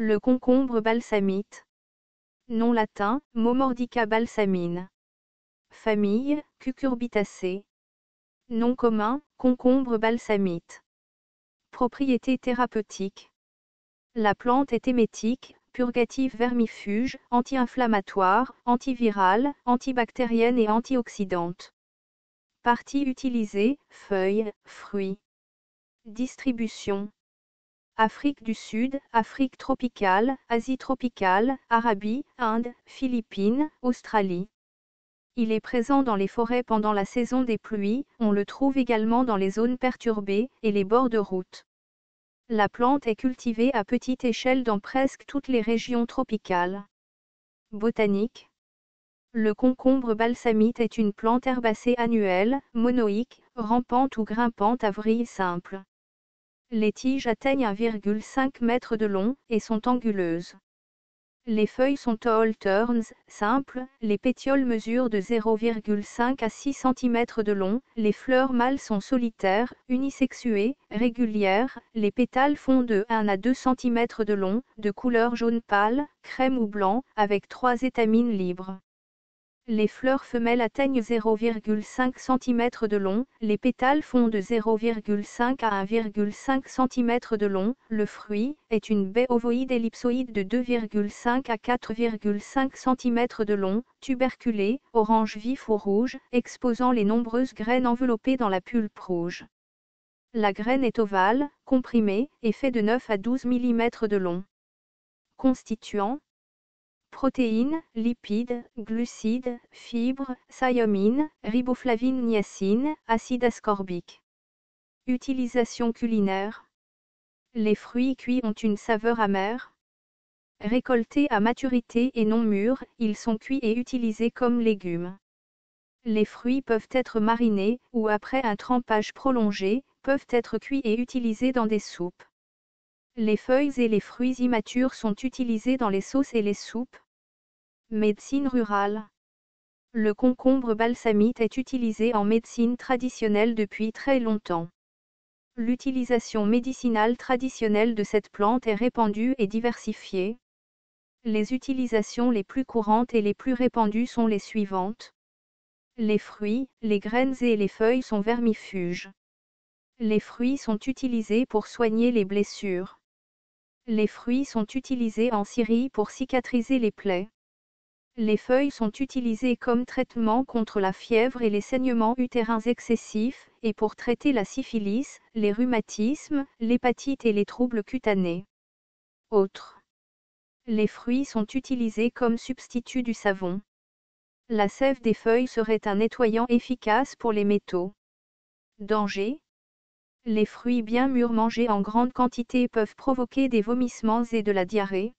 Le concombre balsamite. Nom latin, Momordica balsamine. Famille, Cucurbitacées. Nom commun, concombre balsamite. Propriétés thérapeutiques. La plante est émétique, purgative vermifuge, anti-inflammatoire, antivirale, antibactérienne et antioxydante. Partie utilisée, feuilles, fruits. Distribution. Afrique du Sud, Afrique tropicale, Asie tropicale, Arabie, Inde, Philippines, Australie. Il est présent dans les forêts pendant la saison des pluies, on le trouve également dans les zones perturbées et les bords de route. La plante est cultivée à petite échelle dans presque toutes les régions tropicales. Botanique. Le concombre balsamite est une plante herbacée annuelle, monoïque, rampante ou grimpante à vrille simple. Les tiges atteignent 1,5 m de long et sont anguleuses. Les feuilles sont tall turns, simples, les pétioles mesurent de 0,5 à 6 cm de long, les fleurs mâles sont solitaires, unisexuées, régulières, les pétales font de 1 à 2 cm de long, de couleur jaune pâle, crème ou blanc, avec trois étamines libres. Les fleurs femelles atteignent 0,5 cm de long, les pétales font de 0,5 à 1,5 cm de long. Le fruit est une baie ovoïde ellipsoïde de 2,5 à 4,5 cm de long, tuberculée, orange vif ou rouge, exposant les nombreuses graines enveloppées dans la pulpe rouge. La graine est ovale, comprimée, et fait de 9 à 12 mm de long. Constituant protéines, lipides, glucides, fibres, thiamine, riboflavine, niacine, acide ascorbique. Utilisation culinaire. Les fruits cuits ont une saveur amère. Récoltés à maturité et non mûrs, ils sont cuits et utilisés comme légumes. Les fruits peuvent être marinés, ou après un trempage prolongé, peuvent être cuits et utilisés dans des soupes. Les feuilles et les fruits immatures sont utilisés dans les sauces et les soupes, Médecine rurale. Le concombre balsamite est utilisé en médecine traditionnelle depuis très longtemps. L'utilisation médicinale traditionnelle de cette plante est répandue et diversifiée. Les utilisations les plus courantes et les plus répandues sont les suivantes. Les fruits, les graines et les feuilles sont vermifuges. Les fruits sont utilisés pour soigner les blessures. Les fruits sont utilisés en Syrie pour cicatriser les plaies. Les feuilles sont utilisées comme traitement contre la fièvre et les saignements utérins excessifs, et pour traiter la syphilis, les rhumatismes, l'hépatite et les troubles cutanés. Autres. Les fruits sont utilisés comme substitut du savon. La sève des feuilles serait un nettoyant efficace pour les métaux. Danger. Les fruits bien mûrs mangés en grande quantité peuvent provoquer des vomissements et de la diarrhée.